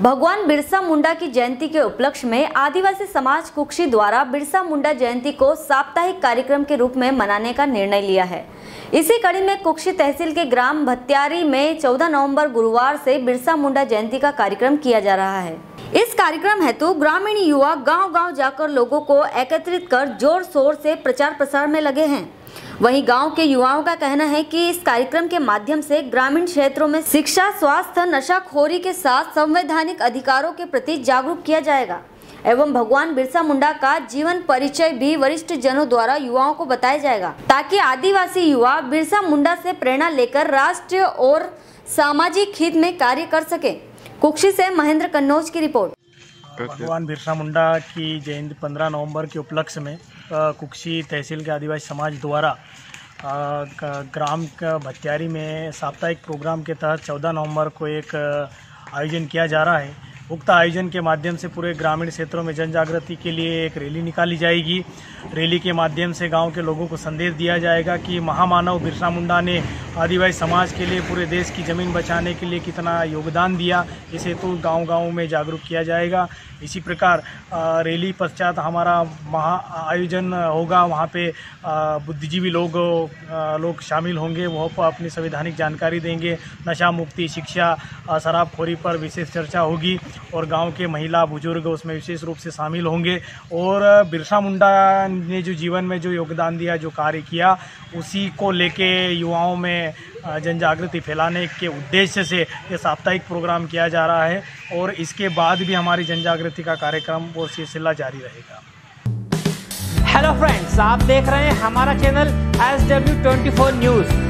भगवान बिरसा मुंडा की जयंती के उपलक्ष्य में आदिवासी समाज कुक्षी द्वारा बिरसा मुंडा जयंती को साप्ताहिक कार्यक्रम के रूप में मनाने का निर्णय लिया है। इसी कड़ी में कुक्षी तहसील के ग्राम भत्यारी में 14 नवंबर गुरुवार से बिरसा मुंडा जयंती का कार्यक्रम किया जा रहा है। इस कार्यक्रम हेतु ग्रामीण युवा गांव-गांव जाकर लोगों को एकत्रित कर ज़ोर शोर से प्रचार प्रसार में लगे हैं। वहीं गाँव के युवाओं का कहना है कि इस कार्यक्रम के माध्यम से ग्रामीण क्षेत्रों में शिक्षा, स्वास्थ्य, नशाखोरी के साथ संवैधानिक अधिकारों के प्रति जागरूक किया जाएगा। एवं भगवान बिरसा मुंडा का जीवन परिचय भी वरिष्ठ जनों द्वारा युवाओं को बताया जाएगा। ताकि आदिवासी युवा बिरसा मुंडा से प्रेरणा लेकर राष्ट्रीय और सामाजिक हित में कार्य कर सके। कुक्षी से महेंद्र कन्नौज की रिपोर्ट। भगवान बिरसा मुंडा की जयंती 15 नवंबर के उपलक्ष्य में कुक्षी तहसील के आदिवासी समाज द्वारा ग्राम भत्यारी में साप्ताहिक प्रोग्राम के तहत 14 नवंबर को एक आयोजन किया जा रहा है। उक्त आयोजन के माध्यम से पूरे ग्रामीण क्षेत्रों में जन जागृति के लिए एक रैली निकाली जाएगी। रैली के माध्यम से गाँव के लोगों को संदेश दिया जाएगा कि महामानव बिरसा मुंडा ने आदिवासी समाज के लिए पूरे देश की ज़मीन बचाने के लिए कितना योगदान दिया। इस हेतु गाँव गाँव में जागरूक किया जाएगा। इसी प्रकार रैली पश्चात हमारा महा आयोजन होगा। वहाँ पे बुद्धिजीवी लोग लोग शामिल होंगे। वह पर अपनी संवैधानिक जानकारी देंगे। नशा मुक्ति शिक्षा शराबखोरी पर विशेष चर्चा होगी। और गाँव के महिला, बुज़ुर्ग उसमें विशेष रूप से शामिल होंगे। और बिरसा मुंडा ने जो जीवन में जो योगदान दिया, जो कार्य किया, उसी को लेके युवाओं में जन जागृति फैलाने के उद्देश्य से ये साप्ताहिक प्रोग्राम किया जा रहा है। और इसके बाद भी हमारी जन जागृति का कार्यक्रम वो सिलसिला जारी रहेगा। हेलो फ्रेंड्स आप देख रहे हैं हमारा channel S W twenty four news